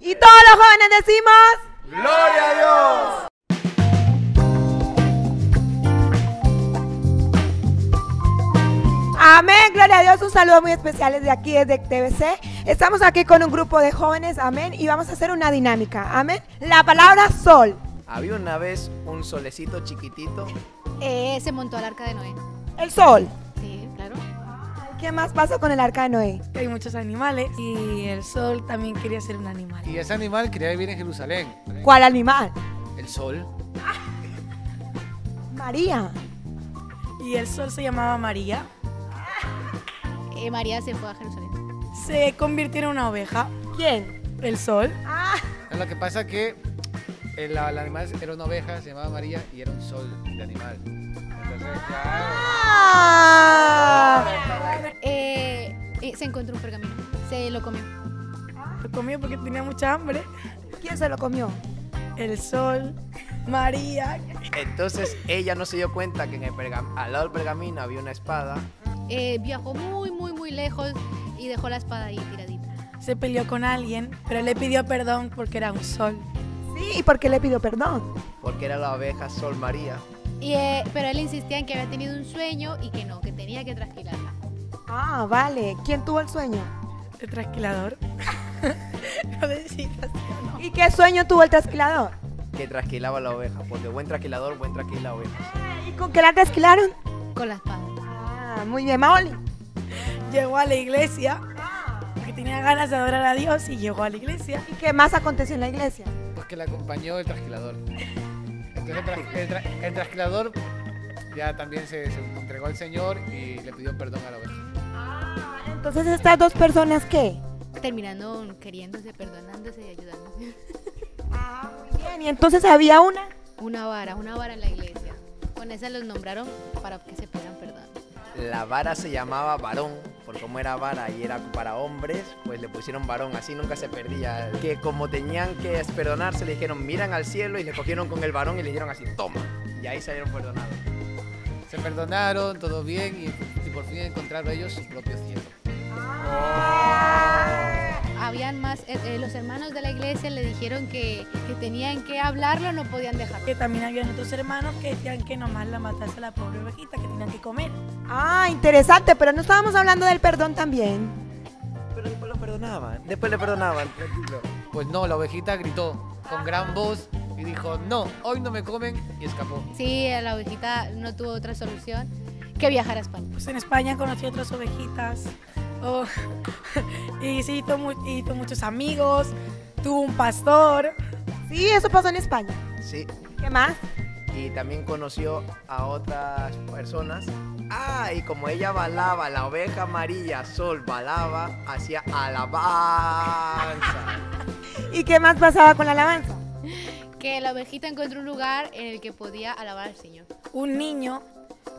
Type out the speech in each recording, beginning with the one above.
Y todos los jóvenes decimos... ¡Gloria a Dios! Amén, gloria a Dios. Un saludo muy especial desde aquí, desde TVC. Estamos aquí con un grupo de jóvenes, amén, y vamos a hacer una dinámica, amén. La palabra sol. Había una vez un solecito chiquitito. Eh, se montó al arca de Noé. El sol. ¿Qué más pasó con el arca de Noé? que hay muchos animales y el sol también quería ser un animal. Y ese animal quería vivir en Jerusalén. ¿Cuál animal? El sol. María. Y el sol se llamaba María. Eh, María se fue a Jerusalén. Se convirtió en una oveja. ¿Quién? El sol. Ah, Lo que pasa que el, el animal era una oveja, se llamaba María y era un sol de animal. Entonces, claro. ah. Eh, eh, se encontró un pergamino. Se lo comió. Lo comió porque tenía mucha hambre. ¿Quién se lo comió? El sol. María. Entonces ella no se dio cuenta que en el al lado del pergamino había una espada. Eh, viajó muy, muy, muy lejos y dejó la espada ahí tiradita. Se peleó con alguien, pero le pidió perdón porque era un sol. Sí, ¿y por qué le pidió perdón? Porque era la oveja Sol María. Y, eh, pero él insistía en que había tenido un sueño y que no, que tenía que trasquilarla. Ah, vale. ¿Quién tuvo el sueño? El trasquilador. no necesitas, no. ¿Y qué sueño tuvo el trasquilador? Que trasquilaba la oveja. Porque buen trasquilador, buen trasquila oveja. ¿Y con qué la trasquilaron? Con la espada. Ah, muy bien, Maoli. Llegó a la iglesia porque tenía ganas de adorar a Dios y llegó a la iglesia. ¿Y qué más aconteció en la iglesia? Pues que le acompañó el trasquilador. Entonces el, tra- el tra- el trasquilador ya también se, se entregó al Señor y le pidió perdón a la oveja. Entonces, ¿estas dos personas qué? Terminando queriéndose, perdonándose y ayudándose. Ah, muy bien. Y entonces había una. Una vara, una vara en la iglesia. Con esa los nombraron para que se pidieran perdón. La vara se llamaba varón, por como era vara y era para hombres, pues le pusieron varón, así nunca se perdía. Que como tenían que perdonarse, le dijeron, miran al cielo y le cogieron con el varón y le dieron así, toma. Y ahí salieron perdonados. Se perdonaron, todo bien y, y por fin encontraron ellos su propio cielo. Habían más, eh, eh, los hermanos de la iglesia le dijeron que, que tenían que hablarlo, no podían dejarlo. Que también había otros hermanos que decían que nomás la matase a la pobre ovejita, que tenían que comer. Ah, interesante, pero no estábamos hablando del perdón también. Pero después lo perdonaban, después le perdonaban, tranquilo. Pues no, la ovejita gritó con gran voz y dijo, no, hoy no me comen y escapó. Sí, la ovejita no tuvo otra solución que viajar a España. Pues en España conocí otras ovejitas. Oh, y se hizo, mu- hizo muchos amigos. Tuvo un pastor. Sí, eso pasó en España. Sí, ¿Qué más? y también conoció a otras personas. Ah, y como ella balaba, la oveja amarilla, Sol balaba, hacía alabanza. ¿Y qué más pasaba con la alabanza? Que la ovejita encontró un lugar en el que podía alabar al Señor. Un niño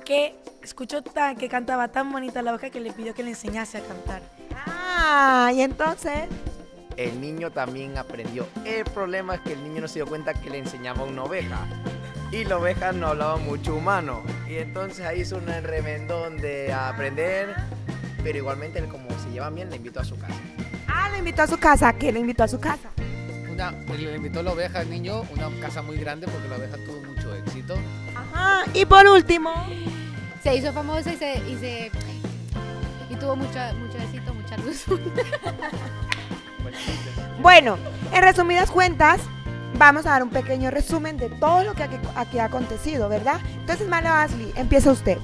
que escuchó tan, que cantaba tan bonita la oveja que le pidió que le enseñase a cantar. Ah, y entonces. El niño también aprendió. El problema es que el niño no se dio cuenta que le enseñaba una oveja. Y la oveja no hablaba mucho humano. Y entonces ahí hizo un remendón de aprender. Pero igualmente, él como se lleva bien, le invitó a su casa. Ah, lo invitó a su casa. ¿Qué le invitó a su casa? Una, le invitó la oveja al niño, una casa muy grande porque la oveja tuvo mucho éxito. Ajá. Y por último. Se hizo famosa y se, y se y tuvo mucha, mucho éxito, mucha luz. Bueno, en resumidas cuentas, vamos a dar un pequeño resumen de todo lo que aquí, aquí ha acontecido, ¿verdad? Entonces, Mala Ashley, empieza usted.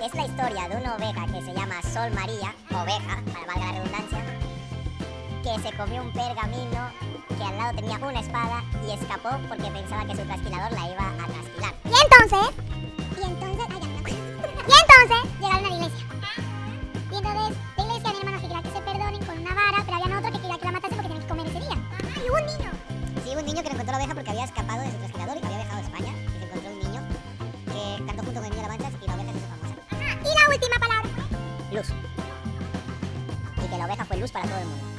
Es, es la historia de una oveja que se llama Sol María, oveja, para valga la redundancia, que se comió un pergamino que al lado tenía una espada y escapó porque pensaba que su trasquilador la iba a trasquilar. Y entonces, y entonces, ay, ya Y entonces llegaron a la iglesia. Y entonces, la iglesia había hermanos que querían que se perdonen con una vara, pero habían otros que quería que la matase porque tenían que comer ese día. Y un niño. Sí, un niño que encontró la oveja porque había escapado de su trasquilador y había dejado España. Y se encontró un niño que cantó junto con el niño de la mancha y la oveja se hizo famosa. Y la última palabra. Luz. Y que la oveja fue luz para todo el mundo.